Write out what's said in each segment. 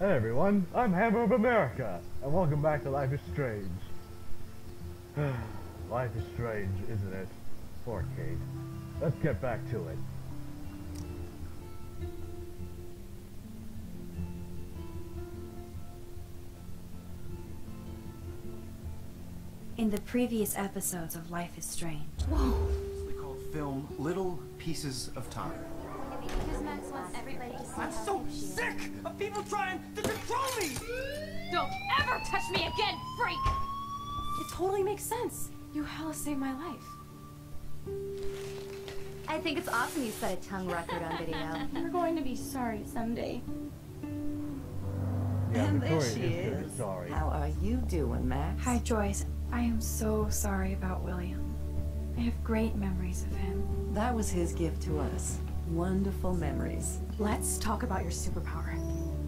Hey everyone, I'm Hammer of America, and welcome back to Life is Strange. Life is strange, isn't it? Poor Kate. Let's get back to it. In the previous episodes of Life is Strange. Whoa! We call film Little Pieces of Time. Because Max wants everybody to see I'm so good she is. sick of people trying to control me! Don't ever touch me again, freak! It totally makes sense. You hella saved my life. I think it's awesome you set a tongue record on video. You're going to be sorry someday. Yeah, and there Victoria she is gonna be is. sorry. How are you doing, Max? Hi, Joyce. I am so sorry about William. I have great memories of him. That was his gift to us. Wonderful memories. Let's talk about your superpower.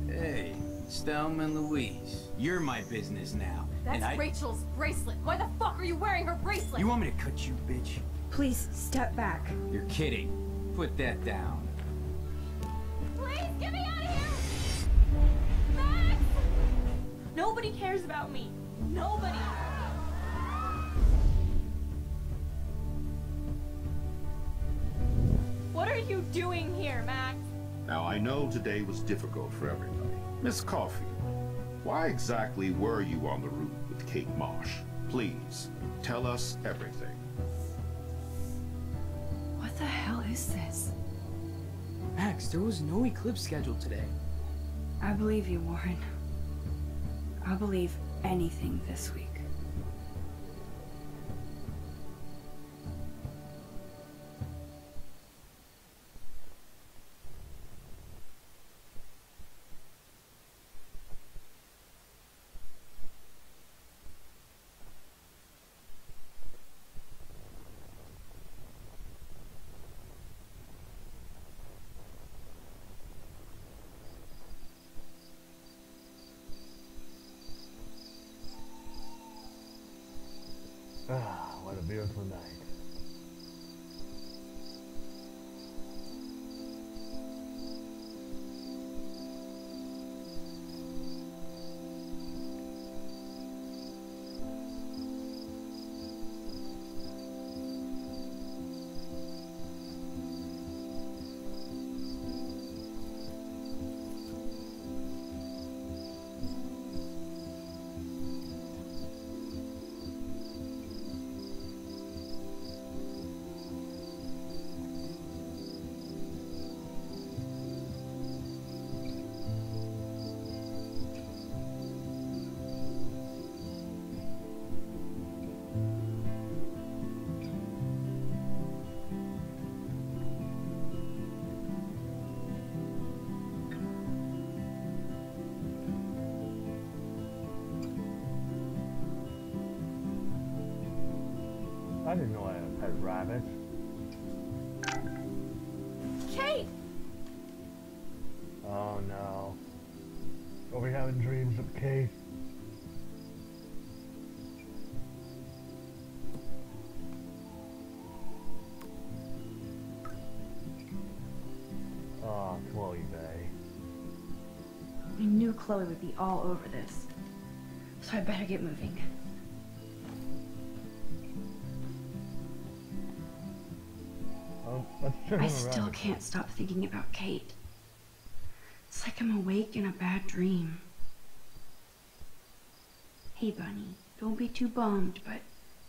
Hey, Thelma and Louise, you're my business now. That's and I... Rachel's bracelet. Why the fuck are you wearing her bracelet? You want me to cut you, bitch? Please step back. You're kidding. Put that down. Please get me out of here! Max! Nobody cares about me. Nobody. What are you doing here, Max? Now, I know today was difficult for everybody. Miss Caulfield, why exactly were you on the route with Kate Marsh? Please, tell us everything. What the hell is this? Max, there was no eclipse scheduled today. I believe you, Warren. I'll believe anything this week. Ah, what a beautiful night. Know I had a pet rabbit. Kate! Oh no. Are we having dreams of Kate? Oh, Chloe Bay. I knew Chloe would be all over this. So I better get moving. I still can't stop thinking about Kate. It's like I'm awake in a bad dream. Hey, Bunny, don't be too bummed, but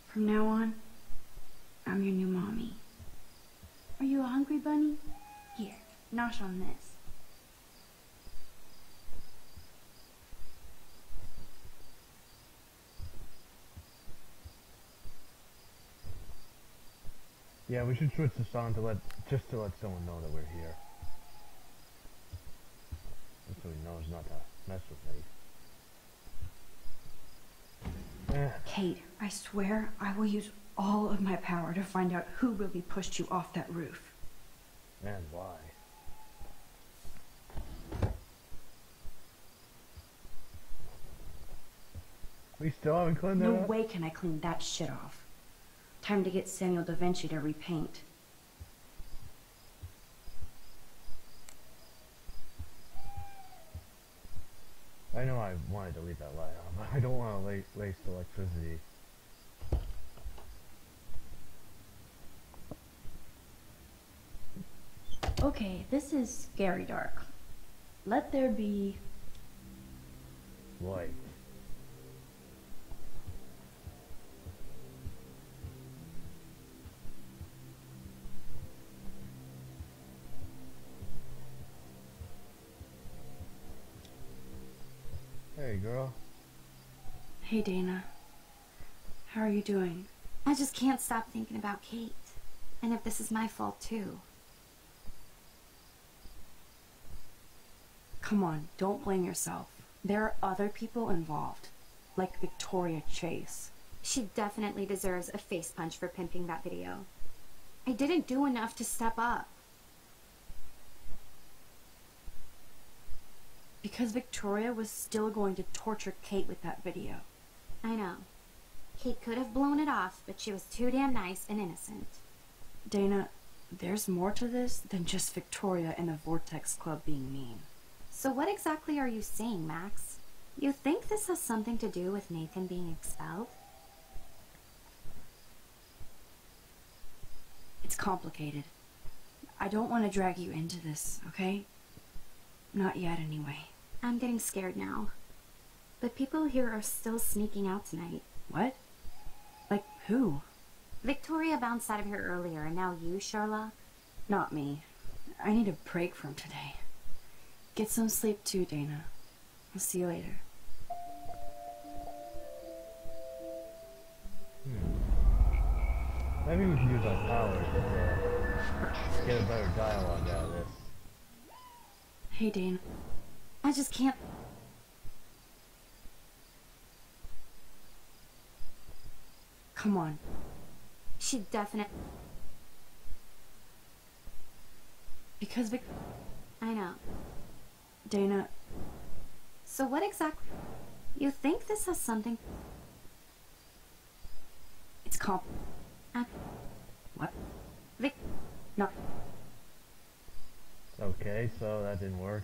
from now on, I'm your new mommy. Are you hungry, Bunny? Here, nosh on this. Yeah, we should switch this on to let just to let someone know that we're here. Just so he knows not to mess with me. Eh, Kate, I swear I will use all of my power to find out who really pushed you off that roof. and why? We still haven't cleaned that No up? way can I clean that shit off. Time to get Samuel da Vinci to repaint. I know I wanted to leave that light on, but I don't want to waste electricity. Okay, this is scary dark. Let there be Light. Hey, girl. Hey Dana. How are you doing? I just can't stop thinking about Kate. And if this is my fault too. Come on, don't blame yourself. There are other people involved, like Victoria Chase. She definitely deserves a face punch for pimping that video. I didn't do enough to step up. Because Victoria was still going to torture Kate with that video. I know. Kate could have blown it off, but she was too damn nice and innocent. Dana, there's more to this than just Victoria and the Vortex Club being mean. So what exactly are you saying, Max? You think this has something to do with Nathan being expelled? It's complicated. I don't want to drag you into this, okay? Not yet, anyway. I'm getting scared now. But people here are still sneaking out tonight. What? Like who? Victoria bounced out of here earlier, and now you, Sherlock? Not me. I need a break from today. Get some sleep too, Dana. I'll see you later. Maybe we can use our powers to uh, get a better dialogue out of this. Hey, Dana. I just can't. Come on. She definitely. Because Vic... I know. Dana... So what exactly... You think this has something... It's comp... Uh, What? Vic... No. Okay, so that didn't work.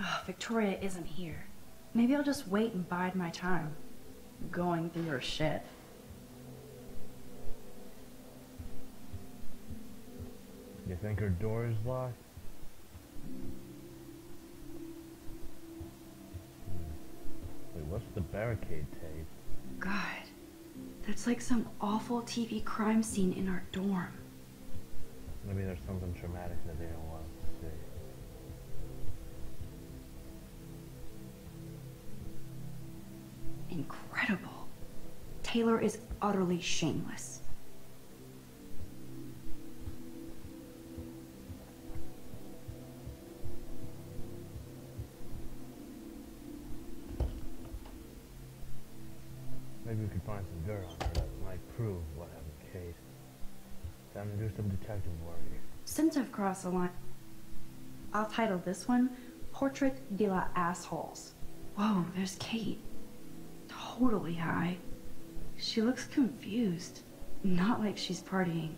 Ah, Victoria isn't here. Maybe I'll just wait and bide my time. Going through her shit. You think her door is locked? Hmm. Wait, what's the barricade tape? God. That's like some awful TV crime scene in our dorm. Maybe there's something traumatic that they don't want Taylor is utterly shameless. Maybe we could find some dirt on her that might prove what happened to Kate. Time to do some detective work. Since I've crossed the line, I'll title this one Portrait de la Assholes. Whoa, there's Kate. Totally high. She looks confused. Not like she's partying.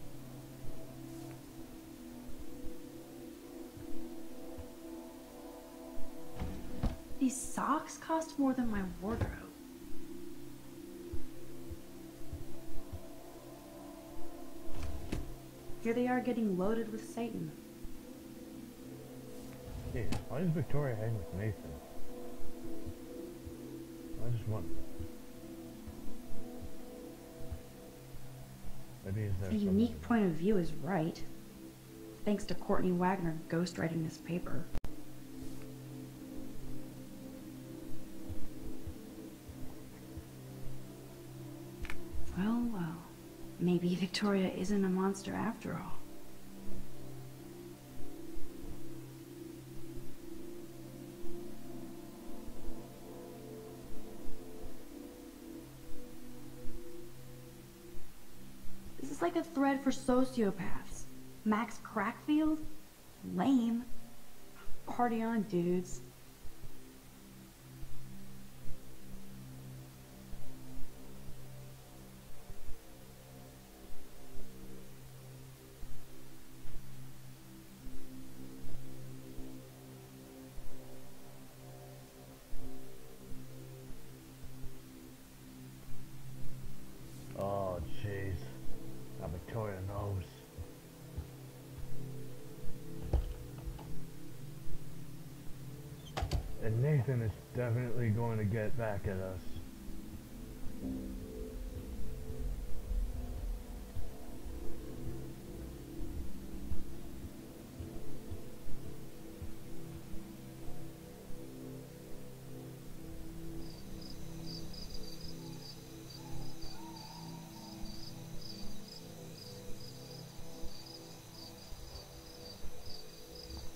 These socks cost more than my wardrobe. Here they are getting loaded with Satan. Yeah, why does Victoria hang with Nathan? I just want. A unique point of view is right. Thanks to Courtney Wagner ghostwriting this paper. Well, well. Maybe Victoria isn't a monster after all. Thread for sociopaths. Max Crackfield? Lame. Party on, dudes. And Nathan is definitely going to get back at us.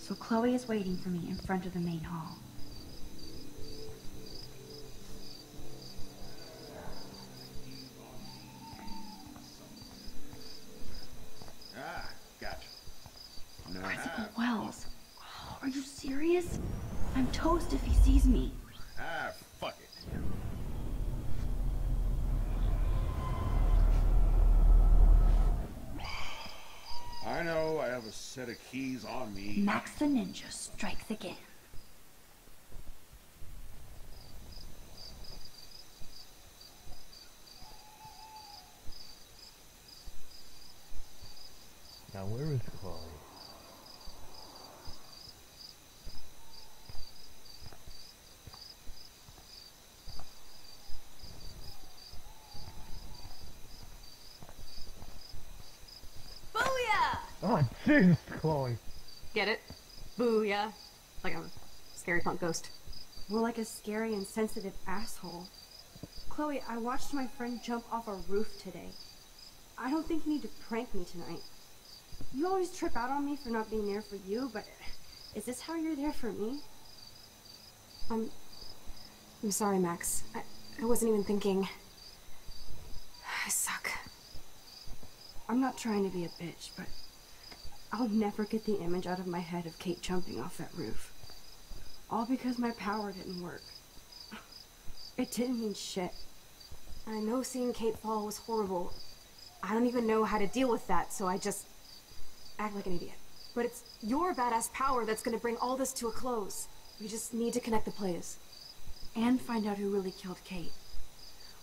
So Chloe is waiting for me in front of the main hall. Ah, gotcha. Now, Principal Wells. Oh, are you serious? I'm toast if he sees me. ah, fuck it. I know I have a set of keys on me. Max the Ninja strikes again. Now where is Chloe? Booyah! Oh Jesus, Chloe! Get it? Booyah. Like I'm a scary punk ghost. More like a scary and sensitive asshole. Chloe, I watched my friend jump off a roof today. I don't think you need to prank me tonight. You always trip out on me for not being there for you, but is this how you're there for me? I'm. I'm sorry, Max. I, I wasn't even thinking. I suck. I'm not trying to be a bitch, but I'll never get the image out of my head of Kate jumping off that roof. All because my power didn't work. It didn't mean shit. I know seeing Kate fall was horrible. I don't even know how to deal with that, so I just act like an idiot. But it's your badass power that's gonna bring all this to a close. We just need to connect the players. And find out who really killed Kate.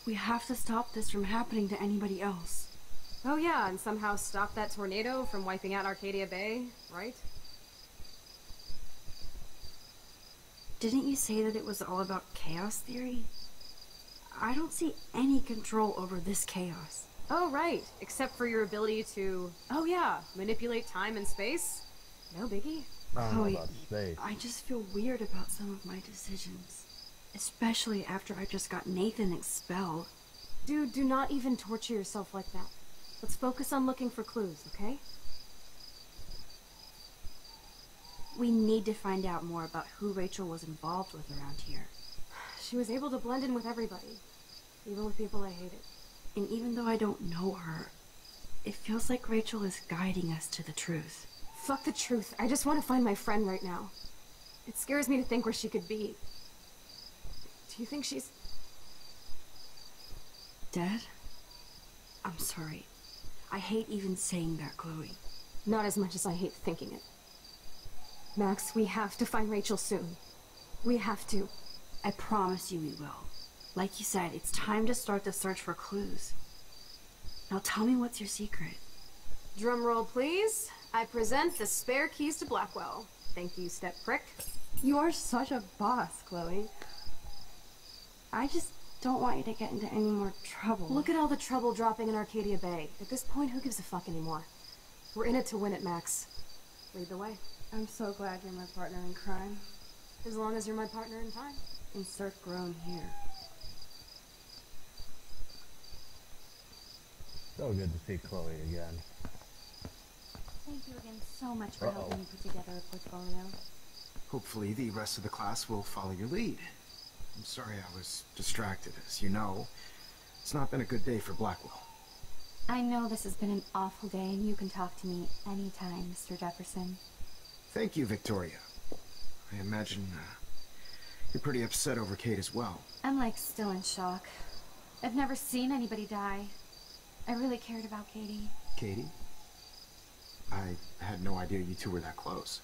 We have to stop this from happening to anybody else. Oh yeah, and somehow stop that tornado from wiping out Arcadia Bay, right? Didn't you say that it was all about chaos theory? I don't see any control over this chaos. Oh right, except for your ability to, oh yeah, manipulate time and space. No biggie. I don't know oh, about space. I just feel weird about some of my decisions. Especially after I just got Nathan expelled. Dude, do not even torture yourself like that. Let's focus on looking for clues, okay? We need to find out more about who Rachel was involved with around here. She was able to blend in with everybody, even with people I hated. And even though I don't know her, it feels like Rachel is guiding us to the truth. Fuck the truth. I just want to find my friend right now. It scares me to think where she could be. Do you think she's... Dead? I'm sorry. I hate even saying that, Chloe. Not as much as I hate thinking it. Max, we have to find Rachel soon. We have to. I promise you we will. Like you said, it's time to start the search for clues. Now tell me what's your secret. Drum roll, please. I present the spare keys to Blackwell. Thank you, step prick. You are such a boss, Chloe. I just don't want you to get into any more trouble. Look at all the trouble dropping in Arcadia Bay. At this point, who gives a fuck anymore? We're in it to win it, Max. Lead the way. I'm so glad you're my partner in crime. As long as you're my partner in time. Insert groan here. So good to see Chloe again. Thank you again so much for Uh-oh. helping me put together a portfolio. Hopefully the rest of the class will follow your lead. I'm sorry I was distracted. As you know, it's not been a good day for Blackwell. I know this has been an awful day, and you can talk to me anytime, Mr. Jefferson. Thank you, Victoria. I imagine uh, you're pretty upset over Kate as well. I'm like still in shock. I've never seen anybody die. I really cared about Katie. Katie? I had no idea you two were that close.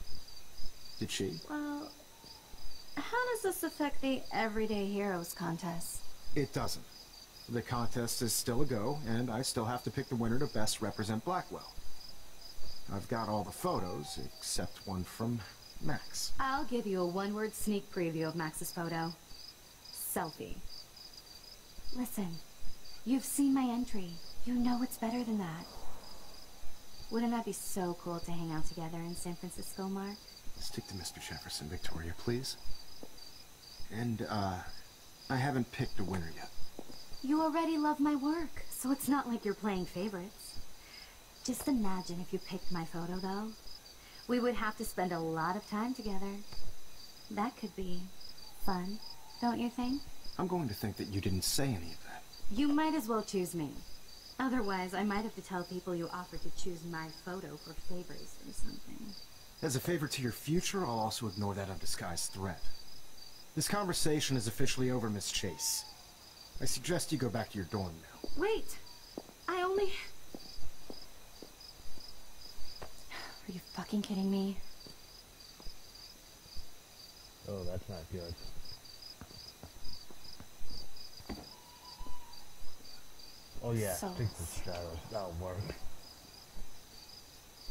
Did she? Well, how does this affect the Everyday Heroes contest? It doesn't. The contest is still a go, and I still have to pick the winner to best represent Blackwell. I've got all the photos, except one from Max. I'll give you a one-word sneak preview of Max's photo. Selfie. Listen, you've seen my entry. You know it's better than that. Wouldn't that be so cool to hang out together in San Francisco, Mark? Stick to Mr. Jefferson, Victoria, please. And, uh, I haven't picked a winner yet. You already love my work, so it's not like you're playing favorites. Just imagine if you picked my photo, though. We would have to spend a lot of time together. That could be fun, don't you think? I'm going to think that you didn't say any of that. You might as well choose me. Otherwise, I might have to tell people you offered to choose my photo for favors or something. As a favor to your future, I'll also ignore that undisguised threat. This conversation is officially over, Miss Chase. I suggest you go back to your dorm now. Wait! I only... Are you fucking kidding me? Oh, that's not good. Oh yeah, So- stick to shadows. That'll work.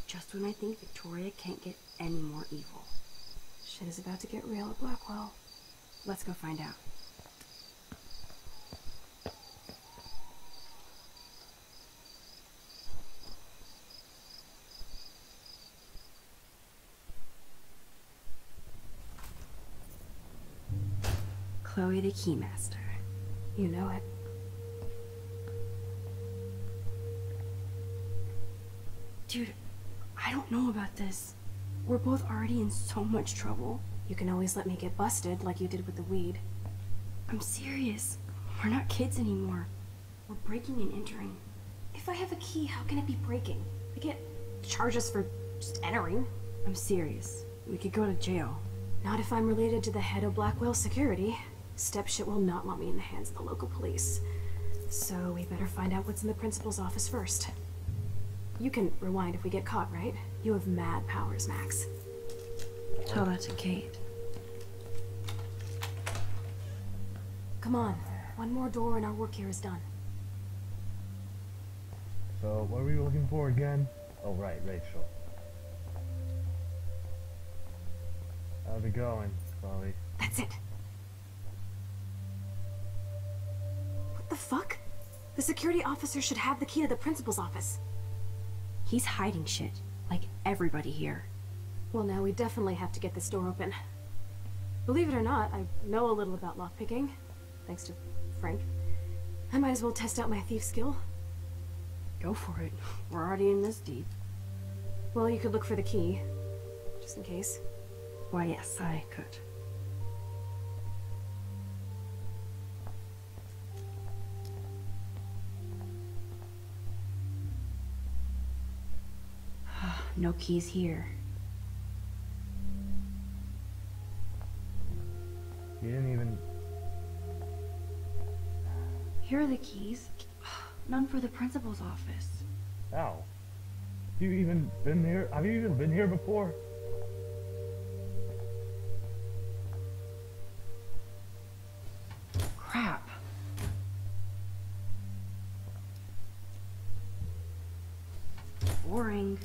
Just when I think Victoria can't get any more evil. Shit is about to get real at Blackwell. Let's go find out. Chloe the Keymaster. You know it. Dude, I don't know about this. We're both already in so much trouble. You can always let me get busted like you did with the weed. I'm serious. We're not kids anymore. We're breaking and entering. If I have a key, how can it be breaking? I charge us for just entering. I'm serious. We could go to jail. Not if I'm related to the head of Blackwell Security. Stepshit will not want me in the hands of the local police. So we better find out what's in the principal's office first. You can rewind if we get caught, right? You have mad powers, Max. Tell that to Kate. Come on. One more door and our work here is done. So, what are we looking for again? Oh, right, Rachel. How's it going, Chloe? That's it. What the fuck? The security officer should have the key to the principal's office. He's hiding shit, like everybody here. Well, now we definitely have to get this door open. Believe it or not, I know a little about lockpicking, thanks to Frank. I might as well test out my thief skill. Go for it. We're already in this deep. Well, you could look for the key, just in case. Why, yes, I could. no keys here. Here are the keys. None for the principal's office. Ow. Have you even been here? Have you even been here before? Crap. Boring.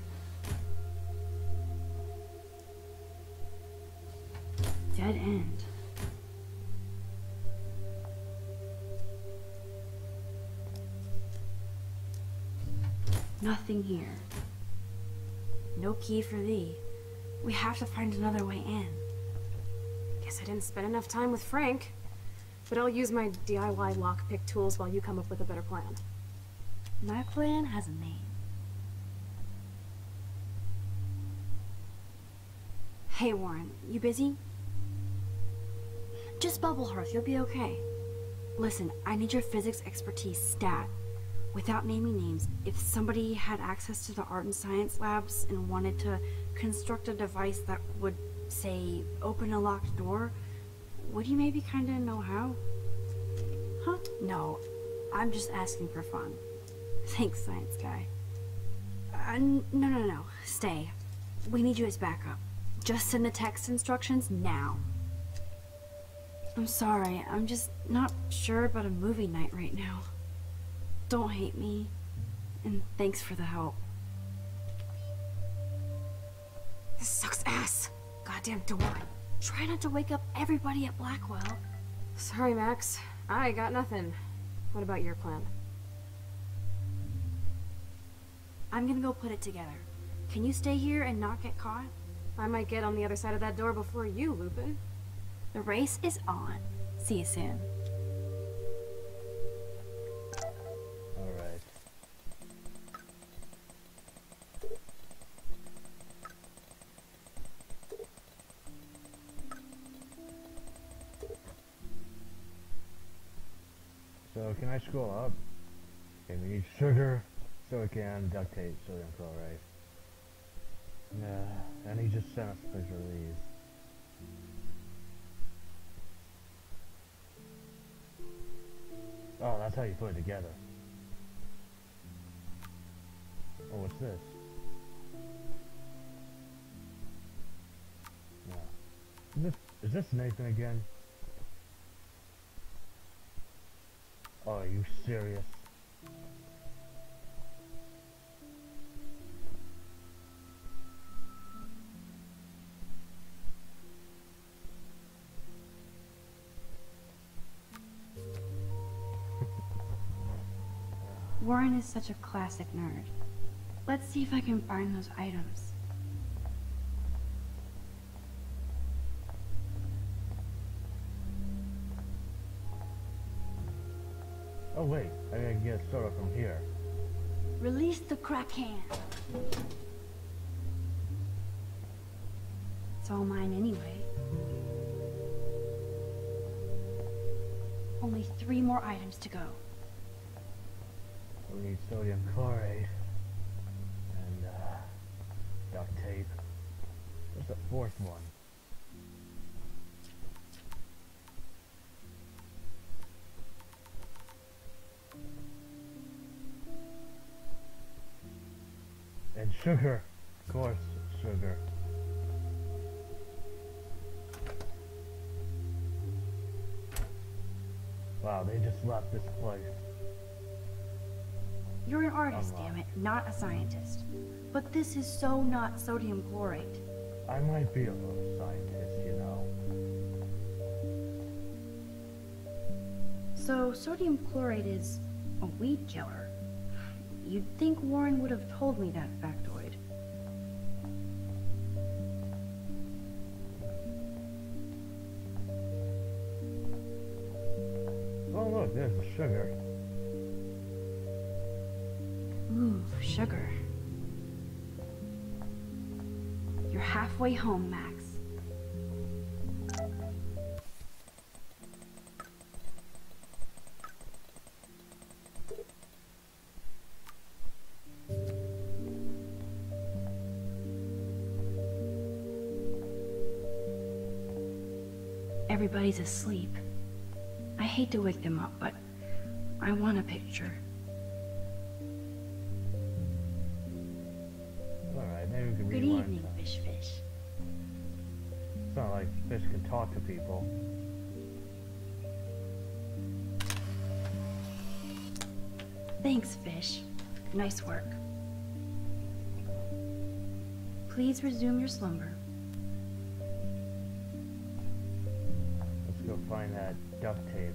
Dead end. Nothing here. No key for thee. We have to find another way in. Guess I didn't spend enough time with Frank. But I'll use my DIY lockpick tools while you come up with a better plan. My plan has a name. Hey, Warren, you busy? Just bubble hearth, you'll be okay. Listen, I need your physics expertise stat. Without naming names, if somebody had access to the art and science labs and wanted to construct a device that would, say, open a locked door, would you maybe kinda know how? Huh? No, I'm just asking for fun. Thanks, science guy. Uh, no, no, no. Stay. We need you as backup. Just send the text instructions now. I'm sorry. I'm just not sure about a movie night right now. Don't hate me. And thanks for the help. This sucks ass. God goddamn door. Try not to wake up everybody at Blackwell. Sorry, Max. I got nothing. What about your plan? I'm gonna go put it together. Can you stay here and not get caught? I might get on the other side of that door before you, Lupin. The race is on. See you soon. So can I scroll up? Okay, we need sugar, silicon, duct tape, sodium chloride. Yeah, and he just sent us a picture of these. Oh, that's how you put it together. Oh, what's this? No. Is this, is this Nathan again? Oh, are you serious? Warren is such a classic nerd. Let's see if I can find those items. Oh wait, I can get soda from here. Release the crack hand. It's all mine anyway. Only three more items to go. We need sodium chloride and uh, duct tape. What's the fourth one? Sugar, of course, sugar. Wow, they just left this place. You're an artist, damn it, not a scientist. But this is so not sodium chlorate. I might be a little scientist, you know. So sodium chlorate is a weed killer. You'd think Warren would have told me that factoid. Oh look, there's the sugar. Ooh, sugar. You're halfway home, Max. Everybody's asleep. I hate to wake them up, but I want a picture. Alright, maybe we can Good evening. Fish Fish. It's not like fish can talk to people. Thanks, Fish. Nice work. Please resume your slumber. Find that duct tape.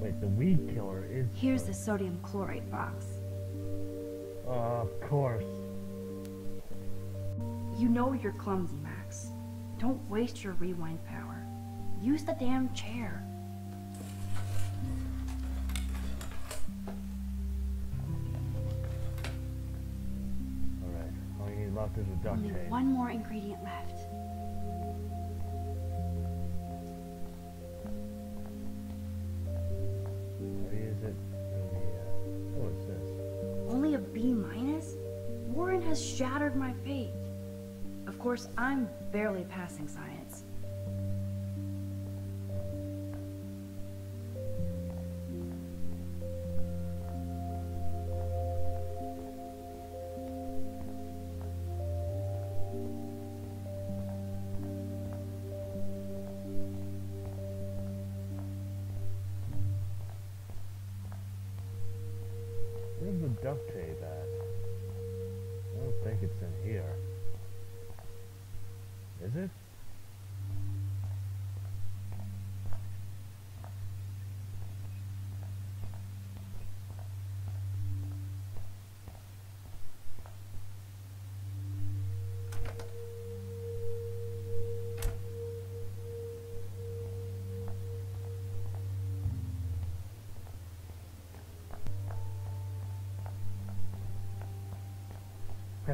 Wait, the weed killer is. Here's the sodium chlorate box. Uh, of course. You know you're clumsy, Max. Don't waste your rewind power. Use the damn chair. All you need left is a duct Only tape. one more ingredient left. Maybe is it the, uh, oh, it's this. Only a B minus? Warren has shattered my faith. Of course, I'm barely passing science. Duct tape at? I don't think it's in here. Is it?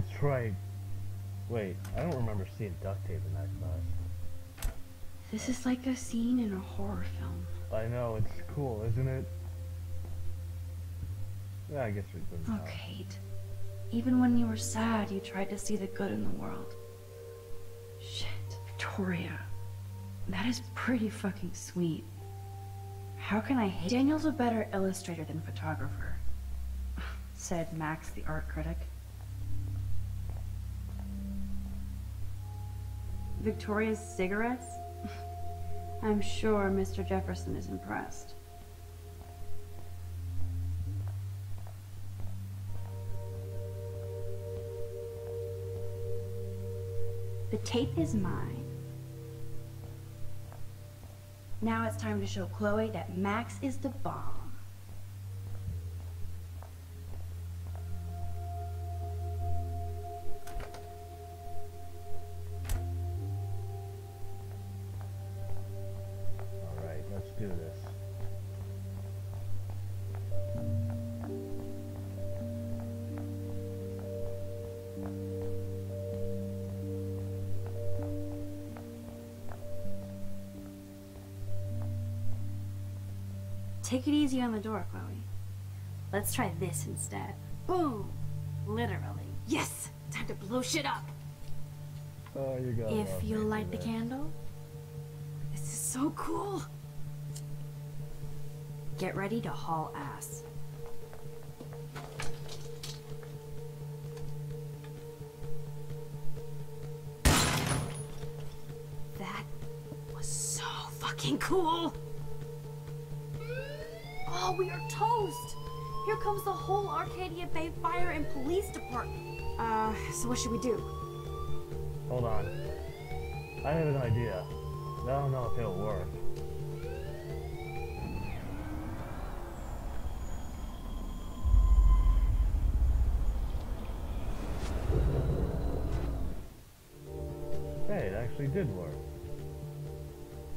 That's right. Wait, I don't remember seeing duct tape in that class. This is like a scene in a horror film. I know, it's cool, isn't it? Yeah, I guess we couldn't Oh. Kate. Even when you were sad, you tried to see the good in the world. Shit, Victoria. That is pretty fucking sweet. How can I hate? Daniel's a better illustrator than photographer, said Max, the art critic. Victoria's cigarettes? I'm sure Mr. Jefferson is impressed. The tape is mine. Now it's time to show Chloe that Max is the bomb. The door, Chloe. Let's try this instead. Boom! Literally. Yes! Time to blow shit up! Oh, you got If you'll light the candle, This is so cool! get ready to haul ass. That was so fucking cool! We are toast! Here comes the whole Arcadia Bay Fire and Police Department. Uh, so what should we do? Hold on. I have an idea. I don't know if it'll work. Hey, it actually did work.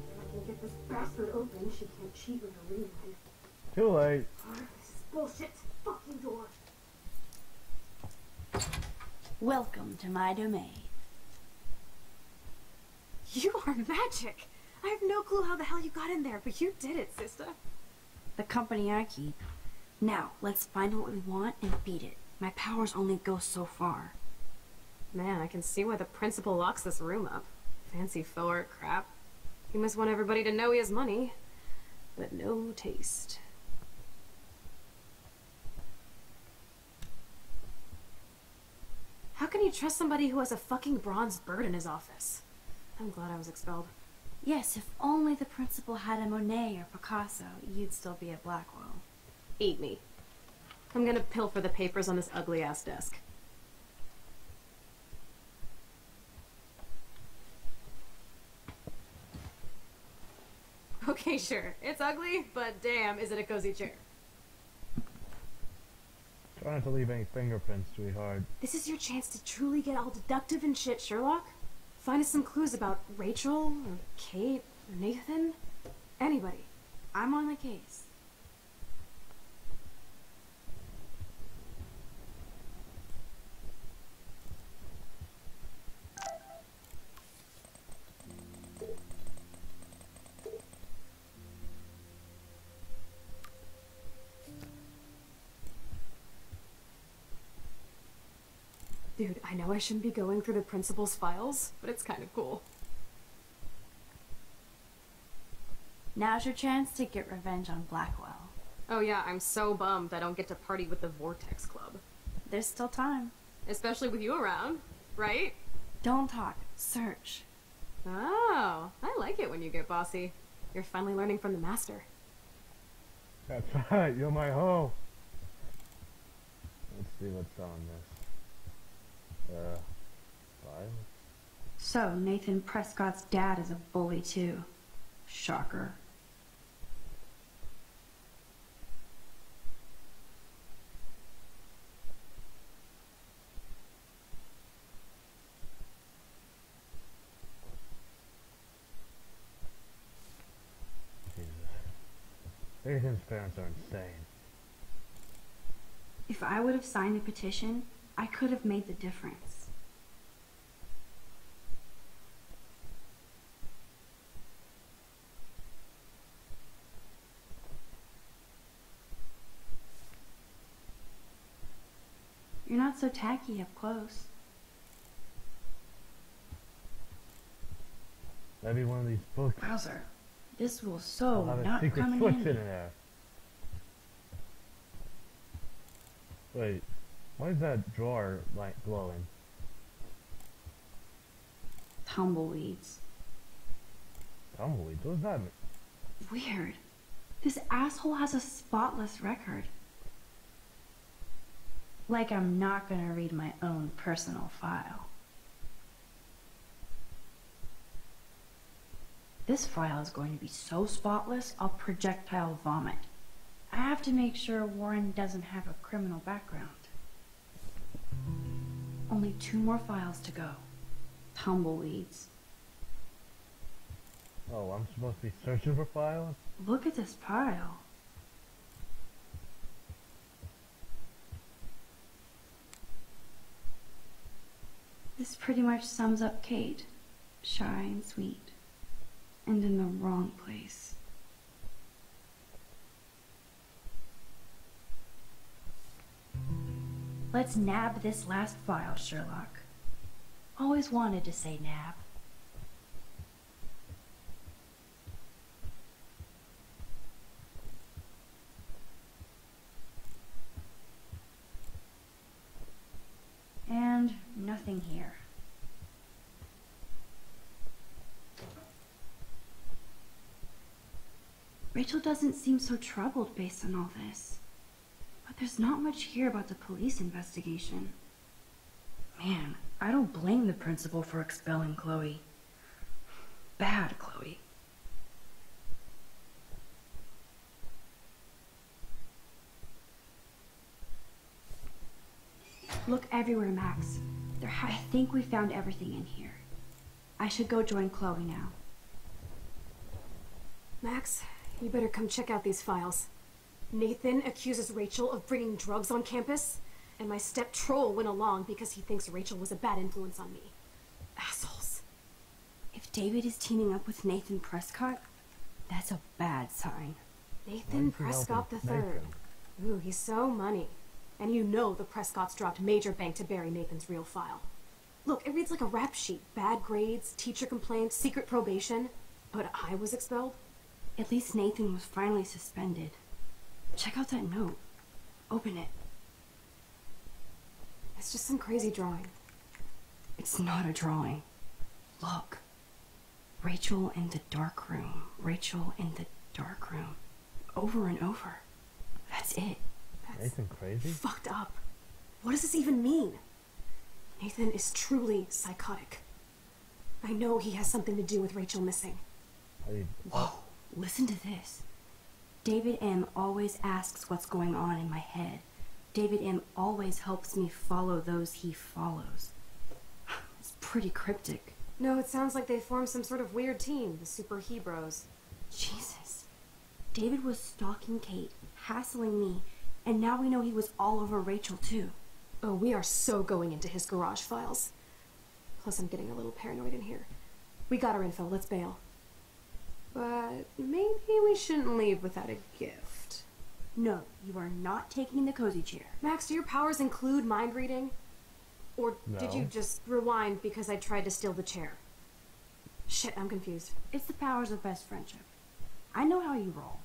If I can get this bastard open. She can't cheat with a rewind. Too late. This is bullshit. Fucking door. Welcome to my domain. You are magic! I have no clue how the hell you got in there, but you did it, sister. The company I keep. Now, let's find what we want and beat it. My powers only go so far. Man, I can see why the principal locks this room up. Fancy faux art crap. He must want everybody to know he has money, but no taste. Can you trust somebody who has a fucking bronze bird in his office? I'm glad I was expelled. Yes, if only the principal had a Monet or Picasso, you'd still be at Blackwell. Eat me. I'm gonna pilfer the papers on this ugly ass desk. Okay, sure. It's ugly, but damn, is it a cozy chair. Try not to leave any fingerprints, sweetheart. This is your chance to truly get all deductive and shit, Sherlock. Find us some clues about Rachel, or Kate, or Nathan. Anybody. I'm on the case. Dude, I know I shouldn't be going through the principal's files, but it's kind of cool. Now's your chance to get revenge on Blackwell. Oh yeah, I'm so bummed I don't get to party with the Vortex Club. There's still time. Especially with you around, right? Don't talk. Search. Oh, I like it when you get bossy. You're finally learning from the master. That's right, you're my hoe. Let's see what's on this. Uh, five? So, Nathan Prescott's dad is a bully too. Shocker. Nathan's parents are insane. If I would have signed the petition, I could have made the difference. You're not so tacky up close. That'd be one of these books Bowser, this will so will have not secret come in switch handy. in there. Wait, why is that drawer like glowing? Tumbleweeds. Tumbleweeds, what does that mean? Weird. This asshole has a spotless record. Like I'm not gonna read my own personal file. This file is going to be so spotless, I'll projectile vomit. I have to make sure Warren doesn't have a criminal background. Only two more files to go. Tumbleweeds. Oh, I'm supposed to be searching for files? Look at this pile. This pretty much sums up Kate. Shy and sweet. And in the wrong place. Let's nab this last file, Sherlock. Always wanted to say nab. And nothing here. Rachel doesn't seem so troubled based on all this. There's not much here about the police investigation. Man, I don't blame the principal for expelling Chloe. Bad Chloe. Look everywhere, Max. There I think we found everything in here. I should go join Chloe now. Max, you better come check out these files. Nathan accuses Rachel of bringing drugs on campus, and my step troll went along because he thinks Rachel was a bad influence on me. Assholes. If David is teaming up with Nathan Prescott, that's a bad sign. Nathan Prescott the helping third. Ooh, he's so money. And you know the Prescotts dropped major bank to bury Nathan's real file. Look, it reads like a rap sheet. Bad grades, teacher complaints, secret probation. But I was expelled? At least Nathan was finally suspended. Check out that note. Open it. It's just some crazy drawing. It's not a drawing. Look. Rachel in the dark room. Rachel in the dark room. Over and over. That's it. That's Nathan crazy? fucked up. What does this even mean? Nathan is truly psychotic. I know he has something to do with Rachel missing. I mean, Whoa, listen to this. David M. always asks what's going on in my head. David M. always helps me follow those he follows. It's pretty cryptic. No, it sounds like they formed some sort of weird team, the Super Hebrews. Jesus. David was stalking Kate, hassling me, and now we know he was all over Rachel too. Oh, we are so going into his garage files. Plus, I'm getting a little paranoid in here. We got our info, let's bail. But maybe we shouldn't leave without a gift. No, you are not taking the cozy chair. Max, do your powers include mind reading? Or did you just rewind because I tried to steal the chair? Shit, I'm confused. It's the powers of best friendship. I know how you roll.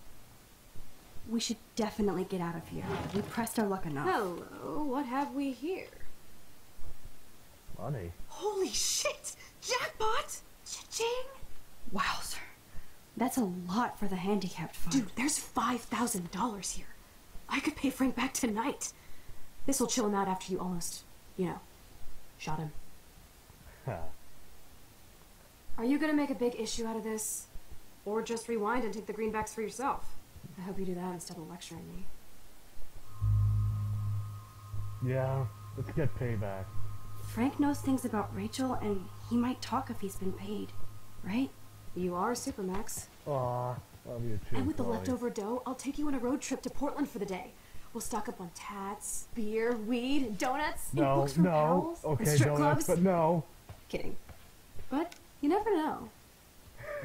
We should definitely get out of here. We pressed our luck enough. Hello, what have we here? money. Holy shit! Jackpot! Cha-ching! Wowzer. That's a lot for the handicapped fund. Dude, there's $5,000 here. I could pay Frank back tonight. This'll chill him out after you almost, you know, Shot him. Ha. Are you gonna make a big issue out of this? Or just rewind and take the greenbacks for yourself? I hope you do that instead of lecturing me. yeah, let's get payback. Frank knows things about Rachel, and he might talk if he's been paid, right? You are Supermax. Aw, love you too. And with the leftover dough, I'll take you on a road trip to Portland for the day. We'll stock up on tats, beer, weed, donuts, and books from no. Powell's, and strip donuts, clubs. but no. Kidding. But you never know.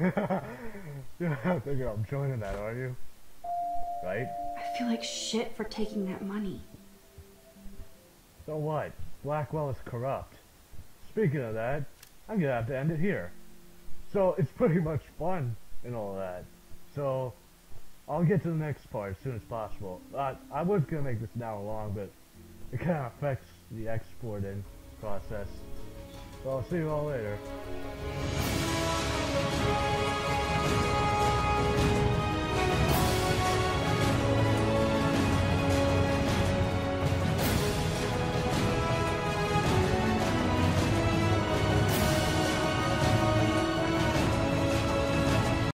You're not thinking I'm joining that, are you? Right? I feel like shit for taking that money. So what? Blackwell is corrupt. Speaking of that, I'm gonna have to end it here. So it's pretty much fun and all that. So I'll get to the next part as soon as possible. Uh, I was gonna make this an hour long, but it kind of affects the exporting process. So I'll see you all later.